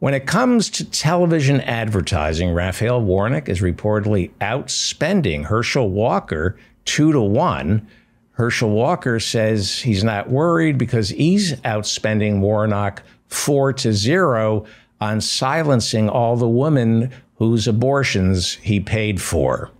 When it comes to television advertising, Raphael Warnock is reportedly outspending Herschel Walker two to one. Herschel Walker says he's not worried because he's outspending Warnock four to zero on silencing all the women whose abortions he paid for.